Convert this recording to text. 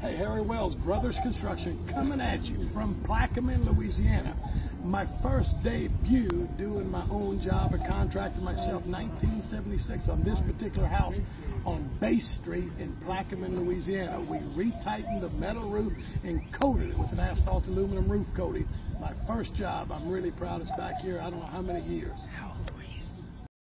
Hey, Harry Wells, Brothers Construction, coming at you from Plaquemine, Louisiana. My first debut doing my own job and contracting myself 1976 on this particular house on Bay Street in Plaquemine, Louisiana. We retightened the metal roof and coated it with an asphalt aluminum roof coating. My first job, I'm really proud it's back here, I don't know how many years.